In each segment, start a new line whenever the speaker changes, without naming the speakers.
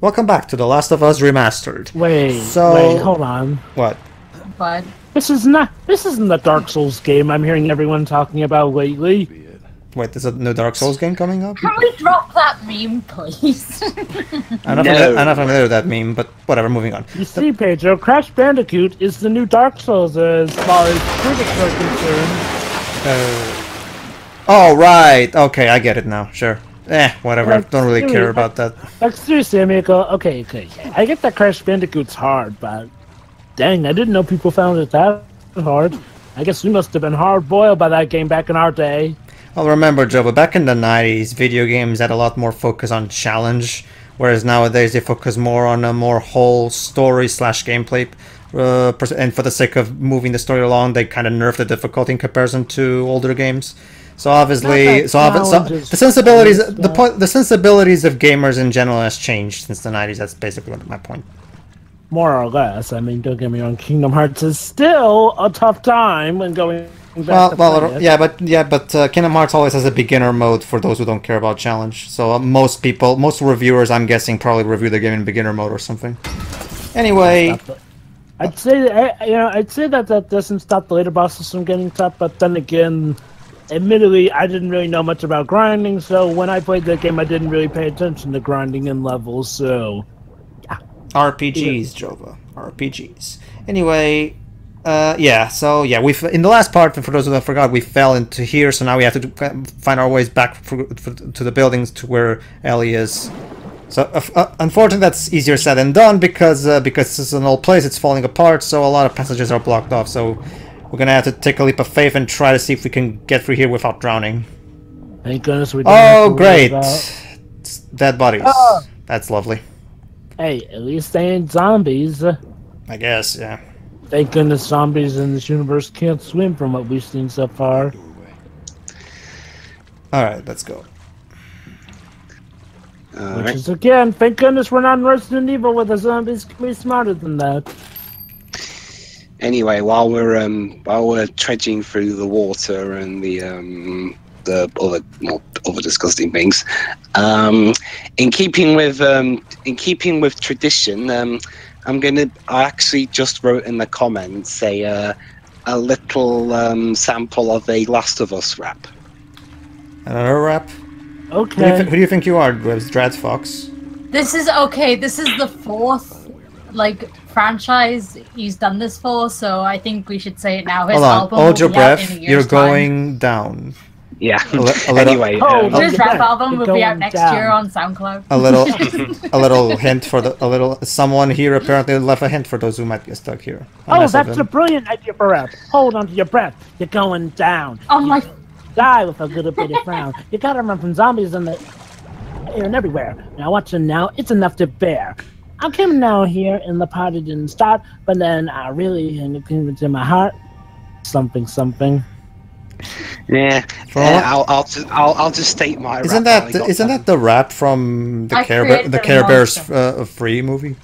Welcome back to The Last of Us Remastered.
Wait,
So-
wait, hold on.
What?
But
This is not. This isn't the Dark Souls game I'm hearing everyone talking about lately.
Wait, there's a new Dark Souls game coming up?
can we drop that meme, please?
I'm not,
No.
familiar, I'm not familiar with that meme, but whatever, moving on.
You see, Pedro, Crash Bandicoot is the new Dark Souls as far as critics are concerned.
Uh, oh, right. Okay, I get it now. Sure. Eh, whatever.
Like,
Don't really care about that.
Like seriously, Amico. Okay, okay, okay. I get that Crash Bandicoot's hard, but dang, I didn't know people found it that hard. I guess we must have been hard boiled by that game back in our day.
Well, remember, Joe, but back in the 90s, video games had a lot more focus on challenge, whereas nowadays they focus more on a more whole story slash gameplay. Uh, and for the sake of moving the story along, they kind of nerf the difficulty in comparison to older games. So obviously, so, so the sensibilities, the point, the sensibilities of gamers in general has changed since the 90s. That's basically my point.
More or less. I mean, don't get me wrong. Kingdom Hearts is still a tough time when going back
Well,
to
well, yeah, but yeah, but uh, Kingdom Hearts always has a beginner mode for those who don't care about challenge. So uh, most people, most reviewers, I'm guessing, probably review the game in beginner mode or something. Anyway,
I'd say, you know, I'd say that that doesn't stop the later bosses from getting tough. But then again, admittedly, I didn't really know much about grinding. So when I played that game, I didn't really pay attention to grinding and levels. So
RPGs, Jova, RPGs. Anyway, uh, yeah. So yeah, we in the last part, for those who forgot, we fell into here. So now we have to do- find our ways back for, for, to the buildings to where Ellie is. So uh, uh, unfortunately, that's easier said than done because uh, because this is an old place, it's falling apart. So a lot of passages are blocked off. So we're gonna have to take a leap of faith and try to see if we can get through here without drowning.
thank goodness we. Didn't
Oh, great! dead bodies.
Oh.
That's lovely.
Hey, at least they ain't zombies.
I guess. Yeah.
Thank goodness zombies in this universe can't swim from what we've seen so far.
All right, let's go.
Which
Alright.
is again, thank goodness we're not in Resident Evil where the zombies can be smarter than that.
Anyway, while we're um while we're trudging through the water and the um the other more other disgusting things, um, in keeping with um in keeping with tradition, um, I'm gonna I actually just wrote in the comments a uh, a little um sample of a Last of Us rap.
Another rap. Who do, you
Okay.
thi- who do you think you are, Drebs? Drats Fox?
this is okay. This is the fourth like franchise he's done this for, so I think we should say it now. His
Hold on,
album
hold your
be out in
breath. You're
time.
going down.
Yeah.
A li- a little-
anyway,
Oh,
um.
His rap
going-
album will be out next
down.
year on SoundCloud.
A little, a little hint for the, a little. Someone here apparently left a hint for those who might get stuck here.
Oh,
Unless of
that's a brilliant idea for rap. Hold on to your breath. You're going down.
Oh my!
Die with a little bit of frown. You gotta run from zombies in the air and everywhere. Now watch it now. It's enough to bear. I came down here and the party didn't start, but then I really and it came into my heart. Something, something.
yeah.
For
uh, I'll I'll just I'll, I'll just state my.
Isn't
rap while
that
I got
isn't
time.
that the rap from the
I
Care Bear, the
the
Care Bears uh, Free movie?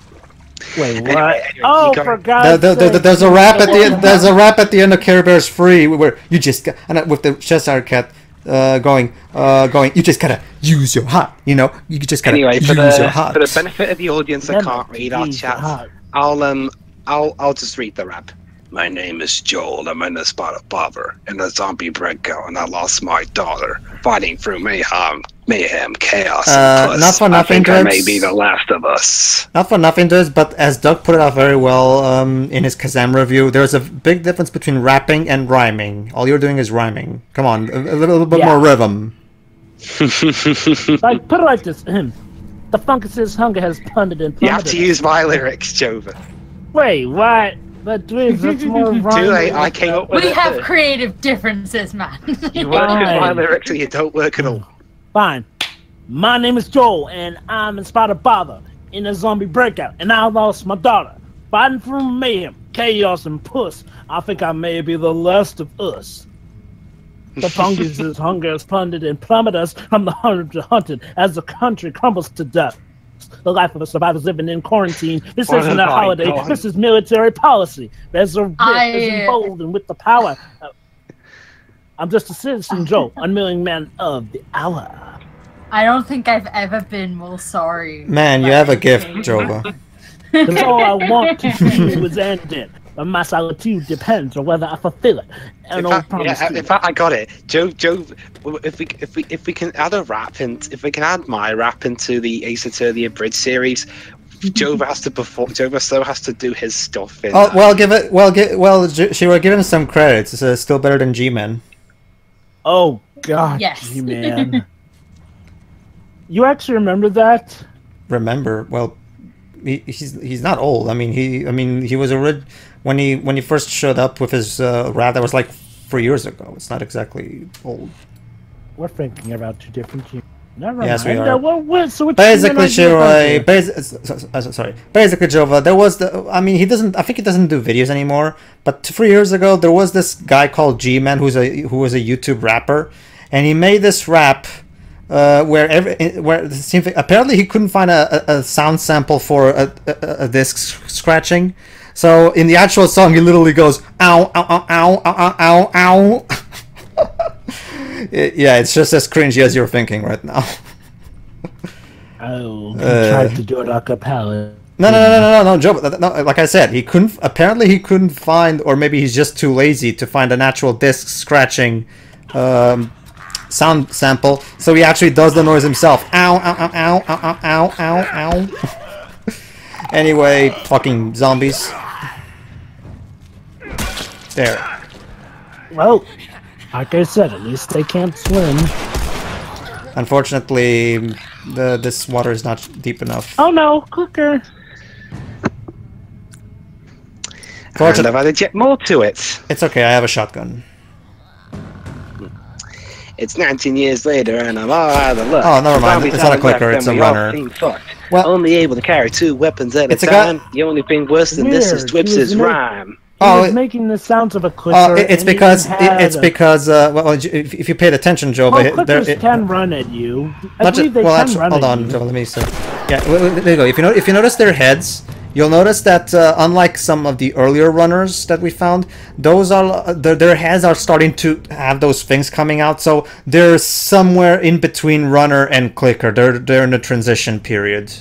Wait, what?
Anyway, anyway,
oh,
you got-
for
The,
God's
the, the,
sake.
there's a rap at the end, there's a rap at the end of Care Bears Free where you just got, and with the Cheshire Cat uh, going uh, going. You just gotta use your heart. You know, you just gotta
Anyway,
use
for
your
the
heart.
for the benefit of the audience that can't read our
use
chat. I'll um I'll I'll just read the rap. My name is Joel. I'm in a spot of bother in a zombie breakout, and I lost my daughter fighting through mayhem, mayhem, chaos.
Uh,
and plus,
not for
I think I may be the last of us.
Not for nothing, does, but as Doug put it out very well um, in his Kazaam review, there's a big difference between rapping and rhyming. All you're doing is rhyming. Come on, a, a little bit
Yeah.
more rhythm.
Like, put it like this. Him. The fungus' hunger has plundered and
You have to use my lyrics, Jova.
Wait, what? But Dweez, that's more
Too late. I came up with
We
it.
have creative differences, man.
You work with my lyrics, or you don't work at all.
Fine. My name is Joel, and I'm in spot of bother in a zombie breakout, and I lost my daughter. Fighting through mayhem, chaos, and puss. I think I may be the last of us. The fungus' hunger has plundered and plummeted us from the hunted to hunted as the country crumbles to death. The life of the survivors living in quarantine. This
Oh
isn't a holiday.
God.
This is military policy. There's a rift
I-
is emboldened with the power. I'm just a citizen Joe, unwilling man of the hour.
I don't think I've ever been more sorry.
Man, you have a gift,
anything.
Jova.
Because all I want to see was ended. But my solitude depends on whether I fulfill it. And
In
I'll
fact,
promise
yeah, in fact, I got it. Joe, Joe, if we if we if we can add a rap and if we can add my rap into the Ace Attorney Bridge series, Jova has to perform. Jova still has to do his stuff. In,
Oh well, give it. Well, gi- well, J- Shira, give him some credits. It's uh, still better than G-Man.
Oh God,
Yes.
man. you actually remember that?
Remember, well, he, he's he's not old. I mean, he I mean he was already when he when he first showed up with his uh, rap. That was like four years ago. It's not exactly old.
We're thinking about two different teams. Never
Yes, we
mind.
are.
Uh, what, what, so
Basically,
I
Shira, basi- sorry. Basically, Jova, there was the. I mean, he doesn't. I think he doesn't do videos anymore. But three years ago, there was this guy called G-Man, who's a who was a YouTube rapper, and he made this rap uh, where every where seemed like- apparently he couldn't find a, a, a sound sample for a, a, a disc scratching. So in the actual song, he literally goes ow ow ow ow ow ow ow. it, yeah, it's just as cringy as you're thinking right now.
oh,
uh,
tried to do it a cappella.
No, no, no, no, no, no, Joe. No, like I said, he couldn't. Apparently, he couldn't find, or maybe he's just too lazy to find an actual disc scratching um, sound sample. So he actually does the noise himself. Ow, ow, ow, ow, ow, ow, ow, ow. anyway, fucking zombies. There.
Well, like I said, at least they can't swim.
Unfortunately, the this water is not deep enough.
Oh no, clicker.
and
Fortunately,
I've added yet more to it.
it's okay. I have a shotgun.
It's 19 years later, and I'm all out of luck.
Oh, never mind. It's not a
haven't left,
clicker, it's a
we all
runner. Well-
Only able to carry two weapons at a
It's a guy-
time. The only thing worse than this is
Weird.
Dwibs'
He was ma-
rhyme.
Oh, it-
making the sounds of a clicker.
Oh, it- it's because it, it's
a-
because uh, well, if, if you paid attention, Joe,
Well,
but
clickers
it,
can run at you. I believe
just,
they
well,
can
actually,
run
hold
at
on,
you.
Joe, let me see. Yeah, there you go. If you know, if you notice their heads, you'll notice that uh, unlike some of the earlier runners that we found, those are uh, their, their heads are starting to have those things coming out. So they're somewhere in between runner and clicker. They're they're in a transition period.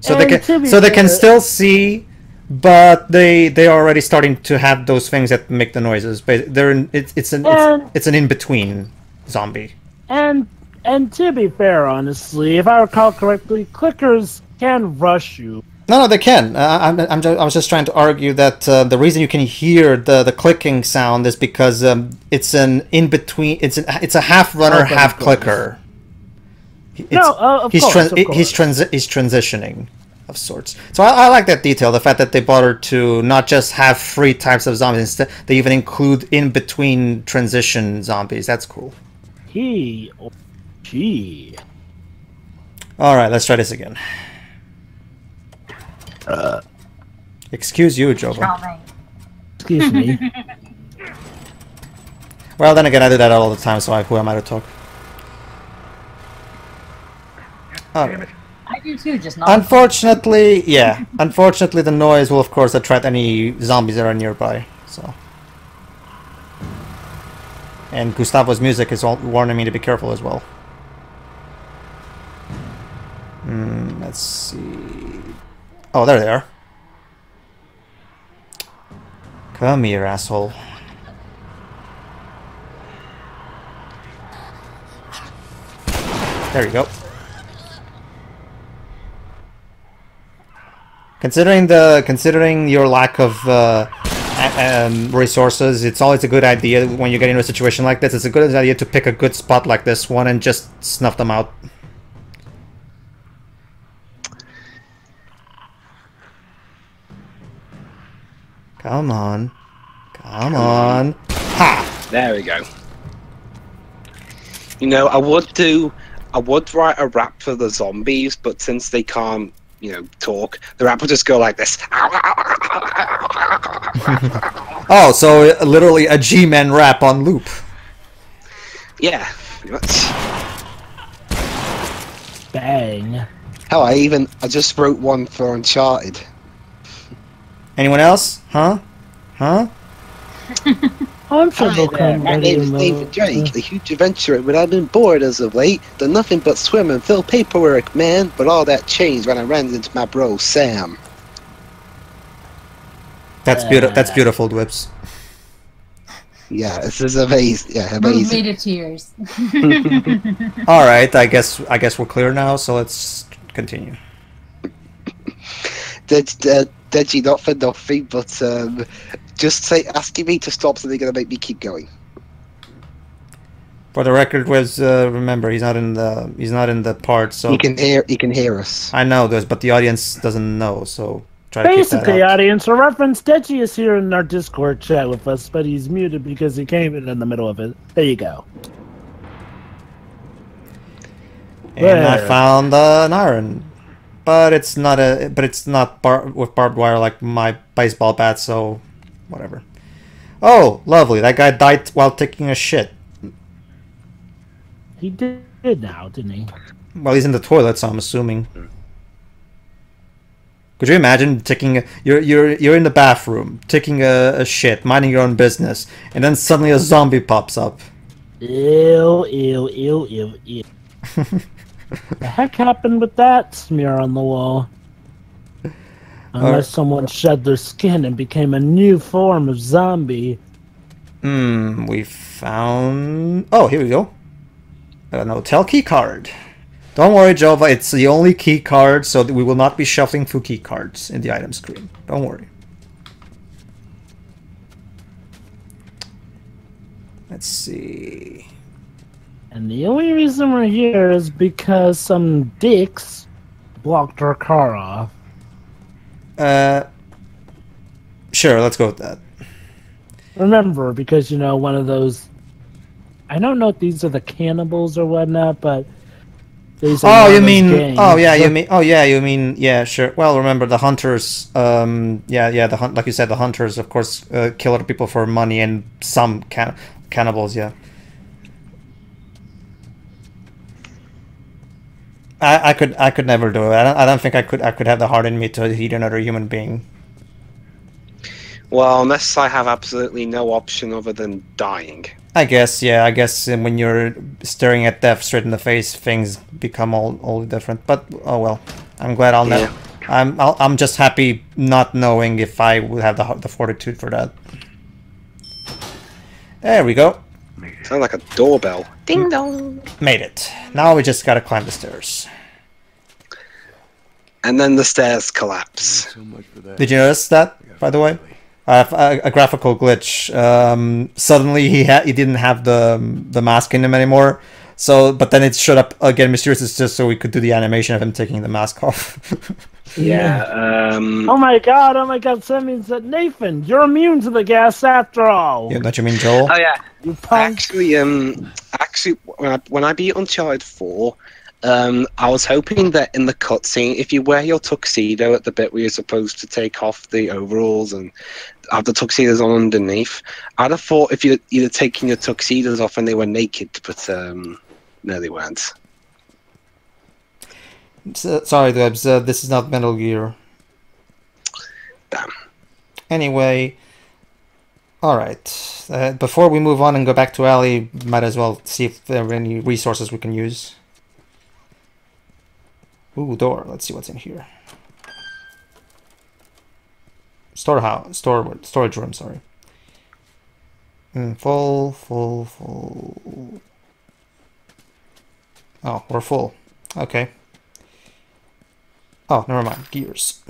So they
And to
can so they can still see, but they they are already starting to have those things that make the noises. But they're in, it's it's an
And-
it's, it's an in between zombie.
And and to be fair, honestly, if I recall correctly, clickers can rush you.
No, no, they can. Uh, I'm, I'm just, I was just trying to argue that uh, the reason you can hear the, the clicking sound is because um, it's an in between. It's an it's a half runner, half clicker. It's,
No, uh, of
he's
course,
tran-
of
he's
course.
transi- he's transitioning of sorts. So I, I like that detail. The fact that they bothered to not just have three types of zombies, instead they even include in between transition zombies. That's cool.
He or she.
All right, let's try this again. Uh. Excuse you, Jova.
Excuse me.
Well, then again, I do that all the time, so I, who am I to talk? Alright.
I do too, just not.
Unfortunately, yeah. Unfortunately, the noise will, of course, attract any zombies that are nearby. So. And Gustavo's music is all warning me to be careful as well. Hmm, let's see. Oh, there they are. Come here, asshole. There you go. Considering the considering your lack of uh, um, resources, it's always a good idea when you get into a situation like this. It's a good idea to pick a good spot like this one and just snuff them out. Come on, come on! Ha!
There we go. You know, I would do, I would write a rap for the zombies, but since they can't, you know, talk, the rap will just go like this.
Oh, so uh, literally a G-Man rap on loop.
yeah, pretty much.
Bang.
Hell, I even, I just wrote one for Uncharted.
Anyone else? Huh? Huh?
I'm sure
Hi
they'll
there, my name is
in
David Drake, a huge adventurer, but I've been bored as of late. Done nothing but swim and fill paperwork, man. But all that changed when I ran into my bro, Sam.
That's beautiful. That's beautiful, Dwibs.
Yeah, this is amazing. Yeah,
Move
amazing.
me to tears.
All right, I guess I guess we're clear now. So let's continue.
Did, uh, Deji, not for nothing, but um, just say asking me to stop so they're gonna make me keep going.
For the record, was uh, remember he's not in the he's not in the part. So
He can hear. He can hear us.
I know this, but the audience doesn't know. So try
Basically,
that
audience, a reference Deji is here in our Discord chat with us, but he's muted because he came in in the middle of it. There you go.
and I found uh, an iron, but it's not a but it's not bar- with barbed wire like my baseball bat. So whatever. Oh, lovely! That guy died while taking a shit.
He did, now, didn't he?
Well, he's in the toilet, so I'm assuming. Could you imagine taking a, you're you're you're in the bathroom taking a, a shit, minding your own business, and then suddenly a zombie pops up.
Ew, ew, ew, ew, ew. the heck happened with that smear on the wall? Unless someone shed their skin and became a new form of zombie.
Hmm, we found. Oh, here we go. An hotel key card. Don't worry, Jova. It's the only key card, so we will not be shuffling through key cards in the item screen. Don't worry. Let's see.
And the only reason we're here is because some dicks blocked our car off.
Uh, sure. Let's go with that.
Remember, because you know, one of those. I don't know if these are the cannibals or whatnot, but. these
Oh, you mean? Oh, yeah. You mean? Oh, yeah. You mean? Yeah, sure. Well, remember the hunters. Um, yeah, yeah. The hunt, like you said, the hunters, of course, uh, kill other people for money, and some can- cannibals. Yeah. I, I could I could never do it. I don't, I don't think I could I could have the heart in me to eat another human being.
Well, unless I have absolutely no option other than dying.
I guess yeah. I guess when you're staring at death straight in the face, things become all all different. But oh well. I'm glad I'll
Yeah.
know. I'm I'll, I'm just happy not knowing if I would have the the fortitude for that. There we go.
Sounds like a doorbell. Ding hmm. dong.
Made it. Now we just gotta climb the stairs.
And then the stairs collapse.
Did you notice that, by the way? Uh, a, a graphical glitch. Um, suddenly he ha- he didn't have the the mask in him anymore. So, but then it showed up again mysterious just so we could do the animation of him taking the mask off.
Yeah. Um,
Oh my god, oh my god, that means that Nathan, you're immune to the gas after all.
yeah, don't you mean Joel?
oh yeah.
You punk.
Actually, um, actually, when I, when I beat Uncharted Four, um, I was hoping that in the cutscene, if you wear your tuxedo at the bit where you're supposed to take off the overalls and have the tuxedos on underneath, I'd have thought if you're either taking your tuxedos off and they were naked, but um, no, they weren't.
So- sorry, Debs. Uh, this is not Metal Gear.
Damn.
Anyway, all right. Uh, before we move on and go back to Ali, might as well see if there are any resources we can use. Ooh, door. Let's see what's in here. Storehouse, store, storage room. Sorry. Mm, full, full, full. Oh, we're full. Okay. Oh, never mind. Gears.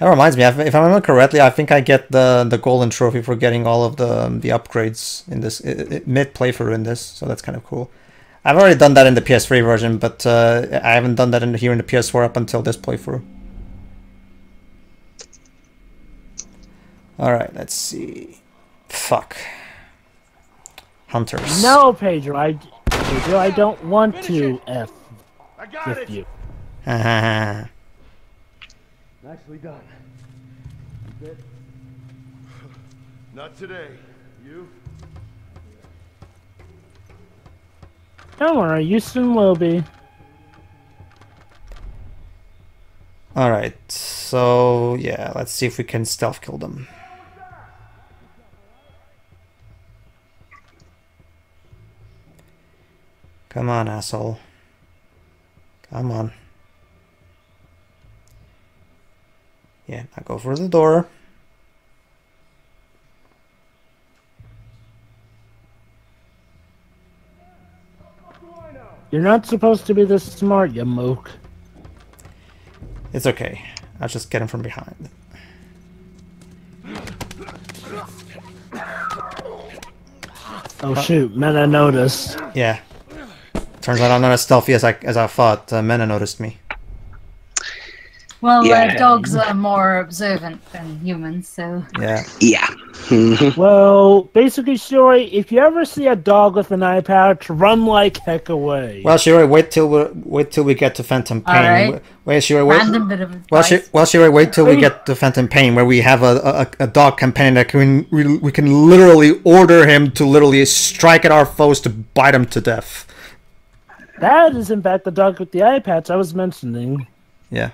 That reminds me. if I remember correctly, I think I get the the golden trophy for getting all of the the upgrades in this mid playthrough in this. So that's kind of cool. I've already done that in the PS3 version, but uh, I haven't done that in here in the PS4 up until this playthrough. All right, let's see. Fuck. Hunters.
No, Pedro, I, Pedro, I don't want to F
I got
with
it.
you.
Nicely done. You bet. Not today. You?
Don't worry, you soon will be.
All right. So yeah, let's see if we can stealth kill them. Come on, asshole. Come on. Yeah, now go for the door.
You're not supposed to be this smart, you mook.
It's okay. I'll just get him from behind.
Oh shoot, Mena noticed.
Yeah. Turns out I'm not as stealthy as I as I thought. Uh, Mena noticed me.
Well,
Yeah.
uh, dogs are more observant than humans, so.
Yeah.
Yeah.
Well, basically, Shuri, if you ever see a dog with an eye patch, run like heck away.
Well, Shiri, wait till we wait till we get to Phantom Pain.
Alright.
Wait, Wait, Shiri, wait.
Random bit of
Well, Shi
advice.
well, Shiri, wait till we get to Phantom Pain, where we have a, a, a dog companion that can we, we can literally order him to literally strike at our foes to bite them to death.
That is, in fact, the dog with the eye patch I was mentioning.
Yeah.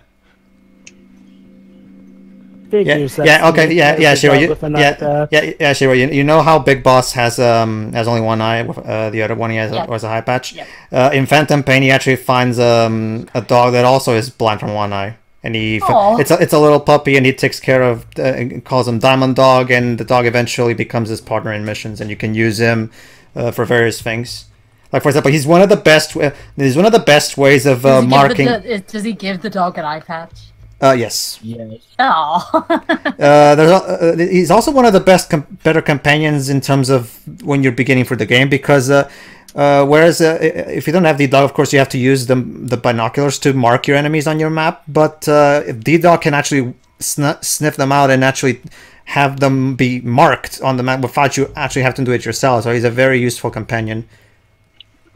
Yeah,
Figures that
yeah, okay,
Snake
yeah, yeah,
a
Shiro, you,
with an eye
yeah, yeah, yeah, Shiro, you, you know how Big Boss has um has only one eye, with, uh, the other one he has
Yeah.
a, has a high patch.
Yeah.
Uh, in Phantom Pain, he actually finds um a dog that also is blind from one eye, and he f-
Aw.
it's a, it's a little puppy, and he takes care of uh, calls him Diamond Dog, and the dog eventually becomes his partner in missions, and you can use him uh, for various things. Like for example, he's one of the best. Uh, he's one of the best ways of uh,
Does
marking.
the, does he give the dog an eye patch?
Uh, yes.
Yes.
Oh.
Uh, there's, al- uh, he's also one of the best, com- better companions in terms of when you're beginning for the game because uh, uh, whereas uh, if you don't have the dog, of course you have to use the the binoculars to mark your enemies on your map. But uh, if the dog can actually sn- sniff them out and actually have them be marked on the map without you actually having to do it yourself. So he's a very useful companion.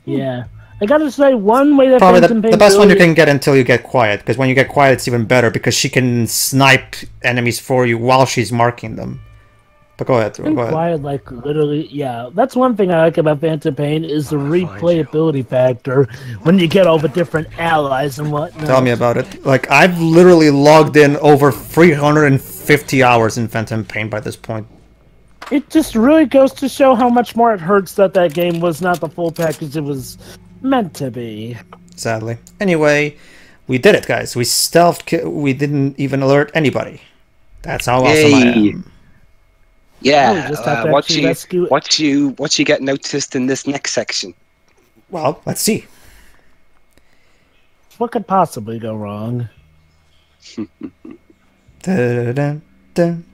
Hmm.
Yeah. I gotta say, one way that
Probably the,
Phantom
the
Pain
best one you can get until you get quiet because when you get quiet it's even better because she can snipe enemies for you while she's marking them. But go ahead, go ahead.
quiet, like literally, yeah. That's one thing I like about Phantom Pain is the replayability factor when you get all the different allies and whatnot.
Tell me about it. Like I've literally logged in over 350 hours in Phantom Pain by this point.
It just really goes to show how much more it hurts that that game was not the full package it was meant to be.
Sadly. Anyway, we did it, guys. We stealthed. We didn't even alert anybody. That's how awesome I am.
Yeah.
Oh, just have
uh,
to
what
actually
you
rescue-
what you what you get noticed in this next section?
Well, let's see.
What could possibly go wrong?
Dun, dun,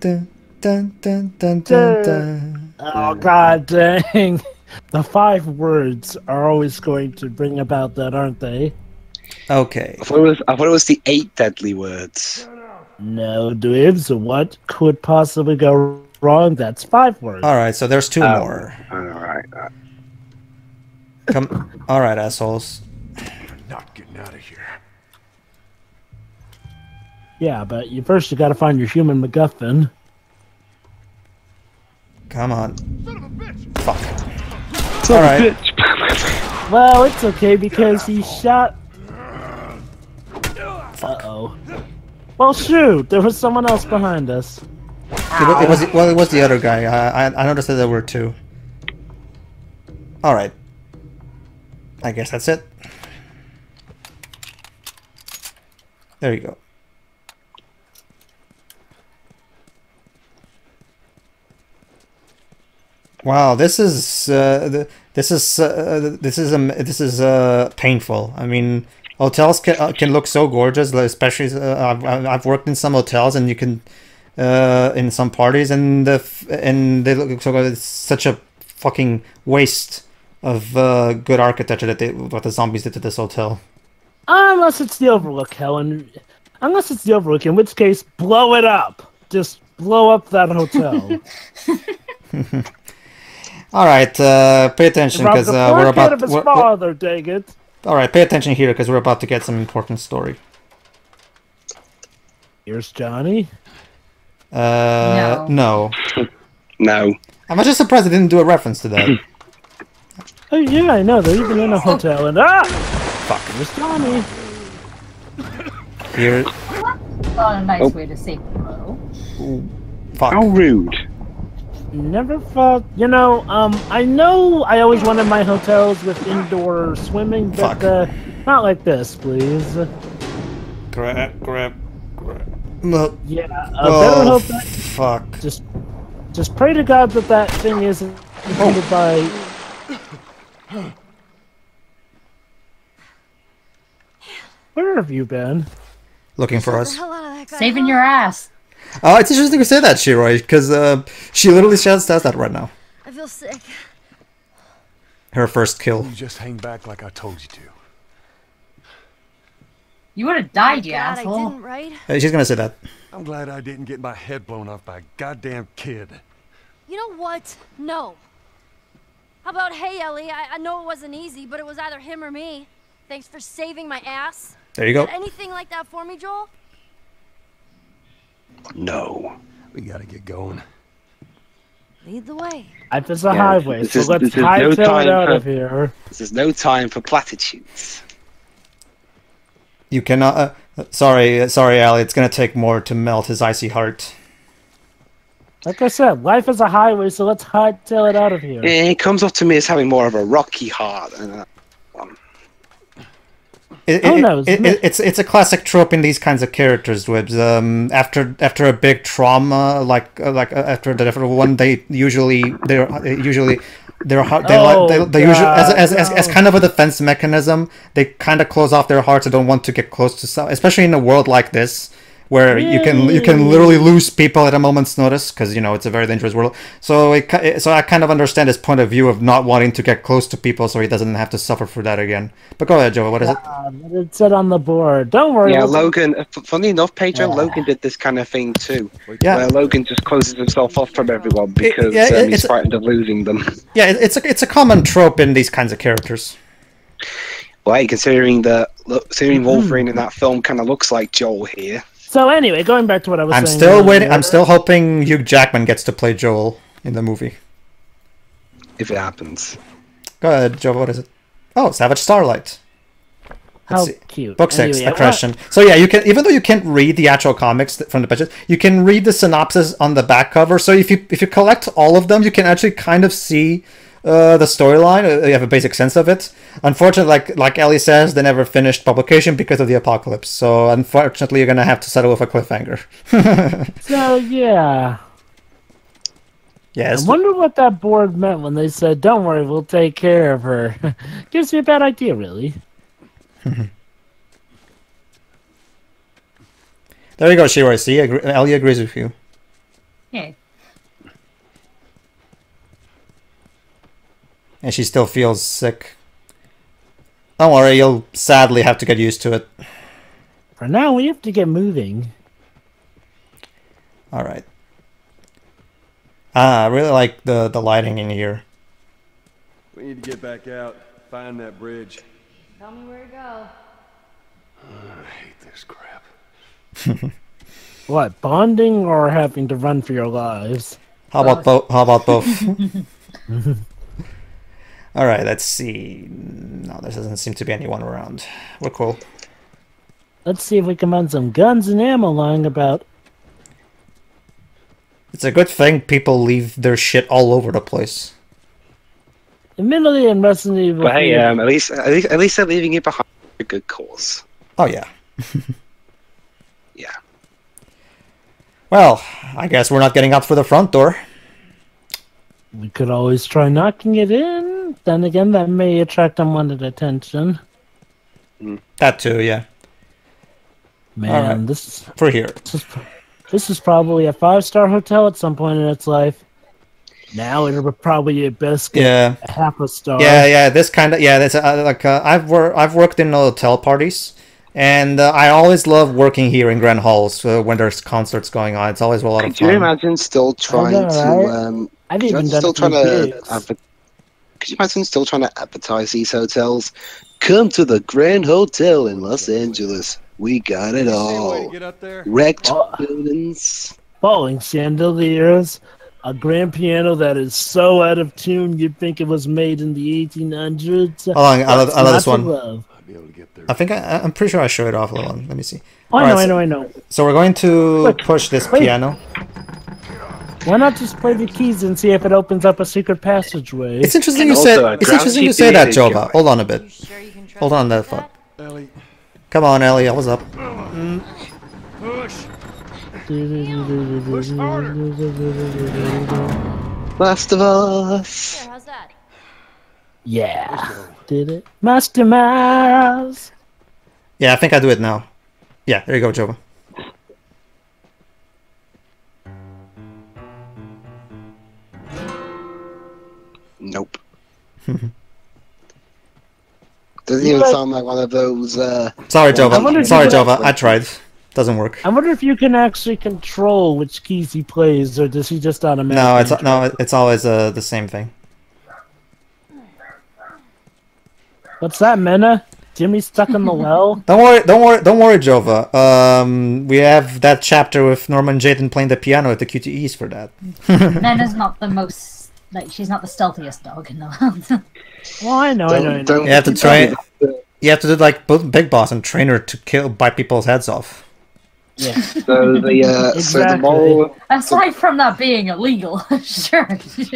dun, dun, dun, dun, dun, dun.
Oh god dang. The five words are always going to bring about that, aren't they?
Okay.
I thought it was I thought it was the eight deadly words.
No, Dibs, what could possibly go wrong? That's five words.
All right. So there's two
Oh.
more.
All right. uh,
Come. All right, assholes.
Not getting out of here.
Yeah, but you first you gotta find your human MacGuffin.
Come on.
Son of bitch!
All right.
Well, it's okay because he shot. Uh oh. Well, shoot, there was someone else behind us.
It it was well. It was the other guy. I I, I noticed that there were two. All right. I guess that's it. There you go. Wow, this is uh, this is uh, this is um, this is uh, painful. I mean, hotels can uh, can look so gorgeous, especially uh, I've I've worked in some hotels, and you can uh, in some parties, and the f- and they look so good. It's such a fucking waste of uh, good architecture that they what the zombies did to this hotel.
Unless it's the Overlook, Helen. Unless it's the Overlook, in which case, blow it up. Just blow up that hotel.
All right, uh, pay attention because uh, we're about.
of his
we're- we're-
father, dang it.
all right, pay attention here because we're about to get some important story.
Here's Johnny.
Uh, no.
No.
I'm just surprised they didn't do a reference to that.
Oh yeah, I know. They're even in a hotel, and ah,
Fuck.
here's Johnny.
Here,
Not a nice
Oh.
way to say hello.
fuck.
How rude.
Never thought, you know, um, I know I always wanted my hotels with indoor swimming, but
Fuck.
uh, not like this, please.
Grab, grab, grab. No.
Yeah, I better
Oh,
hope that
fuck.
just, just pray to God that that thing isn't intended by. Where have you been?
Looking for us.
hell out of that guy,
Saving your ass.
Oh, it's interesting you say that, Shiroi, because uh, she literally just does that right now.
I feel sick.
Her first kill.
You just hang back like I told you to.
You would have died, you
God, I
asshole.
didn't, right?
Uh, She's gonna say that.
I'm glad I didn't get my head blown off by a goddamn kid.
You know what? No. How about, hey, Ellie, I, I know it wasn't easy, but it was either him or me. Thanks for saving my ass.
There you go.
Got anything like that for me, Joel?
No.
We gotta get going.
Lead the way.
Life is a
Yeah,
highway,
this
so
is-
let's
this is no
it out
for-
of here.
This is no time for platitudes.
You cannot. Uh, uh, sorry, uh, sorry, Ali. It's gonna take more to melt his icy heart.
Like I said, life is a highway, so let's hightail it out of here.
It comes off to me as having more of a rocky heart. And a,
It,
Who
it-
knows?
it- it- it's it's a classic trope in these kinds of characters. With um, after after a big trauma, like uh, like uh, after the after one, they usually they're uh, usually they're hard- they
Oh,
like they, they usually as, as, as, as kind of a defense mechanism. They kind of close off their hearts and don't want to get close to some, especially in a world like this where you can you can literally lose people at a moment's notice because you know it's a very dangerous world. So it, so I kind of understand his point of view of not wanting to get close to people so he doesn't have to suffer for that again. But go ahead, Joe. What is it?
Um, it said on the board. Don't worry.
yeah, Logan. uh, f- Funny enough, Pedro, Logan did this kind of thing too.
Yeah.
Where Logan just closes himself off from everyone because
yeah,
um, he's
it's-
frightened of losing them.
Yeah, it- it's a it's a common trope in these kinds of characters.
Well, hey, considering the look, considering Wolverine in that film kind of looks like Joel here.
So anyway, going back to what I was
I'm
saying.
still waiting. I'm still hoping Hugh Jackman gets to play Joel in the movie.
If it happens.
Go ahead, Joe. What is it? Oh, Savage Starlight.
How
Let's see.
cute.
Book six,
Anyway,
The Question. So yeah, you can even though you can't read the actual comics from the pages, you can read the synopsis on the back cover. So if you if you collect all of them, you can actually kind of see uh, the storyline. Uh, you have a basic sense of it. Unfortunately, like like Ellie says, they never finished publication because of the apocalypse. So unfortunately, you're gonna have to settle with a cliffhanger.
So yeah,
yes.
I wonder what that board meant when they said, "Don't worry, we'll take care of her." Gives me a bad idea, really.
There you go, Shiro. See, agree- Ellie agrees with you.
Yeah.
And she still feels sick. Don't worry, you'll sadly have to get used to it.
For now, we have to get moving.
All right. Ah, I really like the the lighting in here.
We need to get back out, find that bridge.
Tell me where to go.
I hate this crap.
What bonding or having to run for your lives?
How about both? How about both? All right, let's see. No, there doesn't seem to be anyone around. We're cool.
Let's see if we can find some guns and ammo lying about.
It's a good thing people leave their shit all over the place.
Admittedly, in Resident Evil,
But hey,
3,
um, at least at least at least they're leaving it behind for a good cause.
Oh yeah.
Yeah.
Well, I guess we're not getting out for the front door.
we could always try knocking it in. Then again, that may attract unwanted attention.
That too, yeah.
Man,
Alright.
this is
For here.
This is, this is probably a five star hotel at some point in its life. Now it would probably at best get
Yeah.
a half a star.
Yeah, yeah, this kind of yeah. That's uh, like uh, I've worked I've worked in hotel parties, and uh, I always love working here in Grand Halls uh, when there's concerts going on. It's always a lot of fun.
Could you imagine still trying
know,
to um
I've
could
even
imagine
done
still trying to
gigs.
adver- could you imagine still trying to advertise these hotels? Come to the Grand Hotel in Los Angeles. We got it
See a way to
all.
get up there?
Wrecked
Oh.
buildings.
Falling chandeliers, a grand piano that is so out of tune you'd think it was made in the 1800s.
Hold on, I love, I love this one.
love?
I'd be able to get there.
I think I, I'm pretty sure I showed it off. Hold on, let me see.
Oh, I
Alright,
know, I
so-
know, I know.
So we're going to
Look,
push this
wait.
piano.
Why not just play the keys and see if it opens up a secret passageway?
It's interesting you
also
say it's interesting you say that, Jova. Hold on a bit.
Sure you can trust
Hold on
me
there, fuck.
that?
Ellie,
Come on, Ellie. What's up?
push.
Last of Us.
Here, how's that?
Yeah. Did it? Master Mouse!
Yeah, I think I do it now. Yeah, there you go, Jova.
Nope. Doesn't even sound like one of those. Uh,
Sorry,
I wonder
Jova. Sorry,
you could
Jova. I tried. Doesn't work.
I wonder if you can actually control which keys he plays, or does he just automatically?
No, it's no, it's always uh, the same thing.
What's that, Mena? Jimmy stuck in the well?
Don't worry, don't worry, don't worry, Jova. Um, we have that chapter with Norman Jayden playing the piano at the QTEs for that.
Nena's not the most like she's not the stealthiest dog in the world.
Well, I know, I know, I know.
don't
You have to
keep
train. You have to do like Bu- Big Boss and train her to kill, bite people's heads off.
Yeah.
So the uh, so the moral
Aside from that being illegal, sure.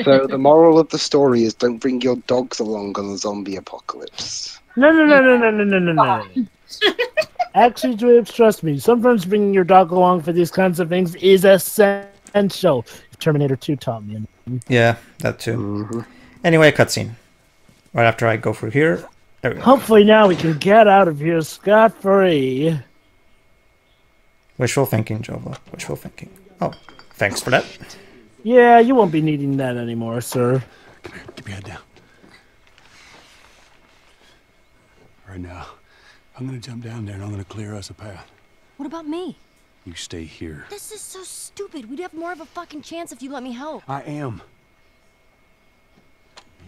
so the moral of the story is don't bring your dogs along on a zombie apocalypse.
No, no, no, no, no, no, no, no, no. Actually, Drapes, trust me. Sometimes bringing your dog along for these kinds of things is essential. Terminator 2 taught me.
Yeah, that too.
Mm-hmm.
Anyway, cutscene. Right after I go through here. There we go.
Hopefully now we can get out of here scot-free.
Wishful thinking, Jova. Wishful thinking. Oh, thanks for that.
Yeah, you won't be needing that anymore, sir.
Come here, keep your head down. Right now, I'm gonna jump down there and I'm gonna clear us a path.
What about me?
You stay here.
This is so stupid. We'd have more of a fucking chance if you let me help.
I am.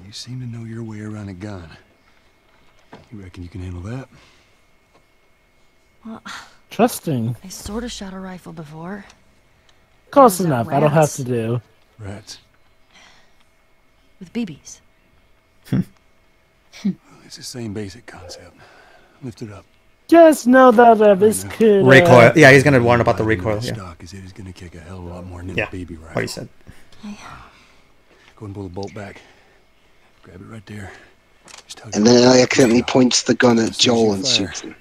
You seem to know your way around a gun. You reckon you can handle that?
Trusting.
I sort of shot a rifle before.
Close
Those are
enough. I don't have to do.
Rats.
With BBs.
It's the same basic concept. Lift it up.
Just know that uh, this
know.
could. uh,
Recoil. Yeah, he's gonna warn about the recoil. Yeah,
Stock is it is gonna kick a hell of a lot more than
yeah.
a baby rifle.
What he said.
Go and pull the bolt back. Grab it right there. Just
And then I accidentally points the gun at
As soon as
Joel
you
and
fire,
shoots him.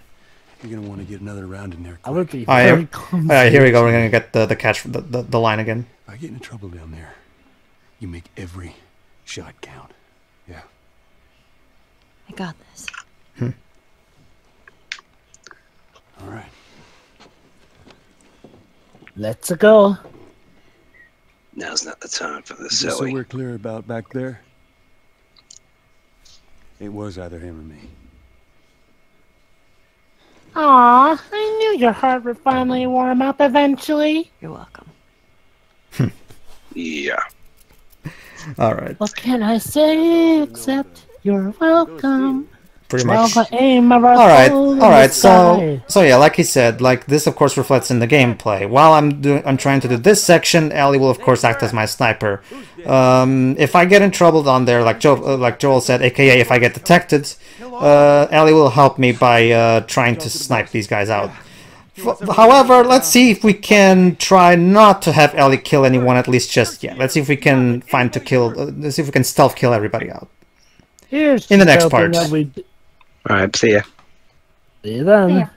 You're gonna want to get another round in there.
I would
quick.
be
Oh, yeah.
very
Alright, here we go. We're gonna get the the catch the, the, the line again.
If I get into trouble down there, you make every shot count. Yeah.
I got this.
All right.
Let's go.
Now's not the time for this,
Just so we're clear about back there. It was either him or me.
Aw, I knew your heart would finally warm up eventually.
You're welcome.
Yeah.
All right,
What can I say except you're welcome?
Pretty much.
the aim of our
All right, all right. So, so yeah, like he said, like this of course reflects in the gameplay. While I'm doing, I'm trying to do this section. Ellie will of course act as my sniper. Um, if I get in trouble down there, like Joe, uh, like Joel said, aka if I get detected, uh, Ellie will help me by uh, trying to snipe these guys out. F- however, let's see if we can try not to have Ellie kill anyone at least just yet. Let's see if we can find to kill. Uh, let's see if we can stealth kill everybody out.
Here's
in the next part.
that we-
All right. See ya.
See you then.
Yeah.